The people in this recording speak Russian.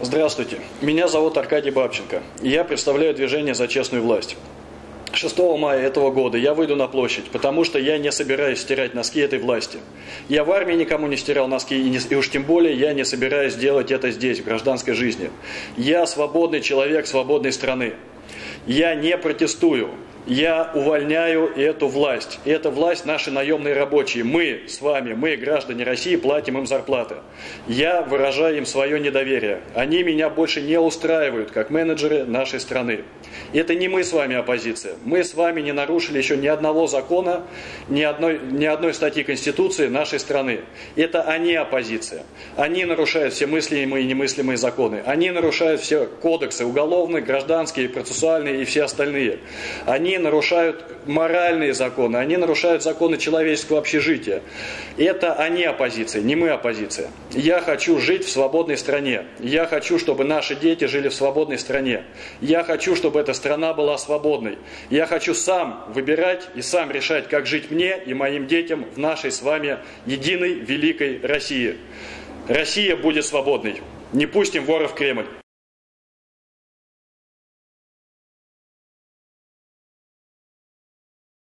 Здравствуйте, меня зовут Аркадий Бабченко. Я представляю движение «За честную власть». 6 мая этого года я выйду на площадь, потому что я не собираюсь стирать носки этой власти. Я в армии никому не стирал носки, и, не, и уж тем более я не собираюсь делать это здесь, в гражданской жизни. Я свободный человек свободной страны. Я не протестую, я увольняю эту власть. И эта власть наши наемные рабочие. Мы с вами, мы, граждане России, платим им зарплаты. Я выражаю им свое недоверие. Они меня больше не устраивают, как менеджеры нашей страны. Это не мы с вами оппозиция. Мы с вами не нарушили еще ни одного закона, ни одной, ни одной статьи Конституции нашей страны. Это они оппозиция. Они нарушают все мыслимые и немыслимые законы. Они нарушают все кодексы уголовные, гражданские, процессуальные и все остальные. Нарушают моральные законы, они нарушают законы человеческого общежития. Это они оппозиция, не мы оппозиция. Я хочу жить в свободной стране. Я хочу, чтобы наши дети жили в свободной стране. Я хочу, чтобы эта страна была свободной. Я хочу сам выбирать и сам решать, как жить мне и моим детям в нашей с вами единой великой России. Россия будет свободной. Не пустим воров в Кремль.